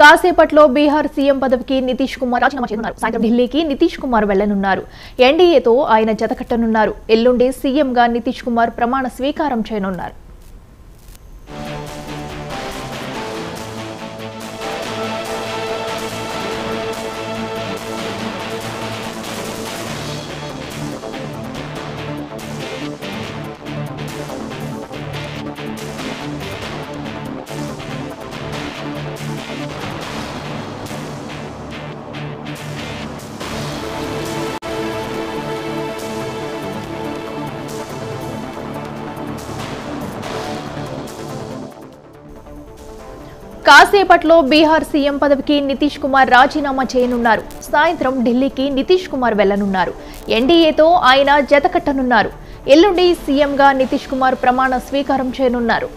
కాసేపట్లో బీహార్ సీఎం పదవికి నితీష్ కుమార్ రాజీనామా చేయనున్నారు. సాయంత్రం ఢిల్లీకి నితీష్ కుమార్ వెళ్ళనున్నారు ఎన్డీఏతో ఆయన జతకట్టనున్నారు ఎల్లుండి సీఎంగా నితీష్ కుమార్ ప్రమాణ స్వీకారం చేయనున్నారు. కాసేపట్లో బీహార్ సీఎం పదవికి నితీష్ కుమార్ రాజీనామా చేయనున్నారు. సాయంత్రం ఢిల్లీకి నితీష్ కుమార్ వెళ్ళనున్నారు ఎన్డీఏతో ఆయన జతకట్టనున్నారు. ఎల్లుండి సీఎంగా నితీష్ కుమార్ ప్రమాణ స్వీకారం చేయనున్నారు.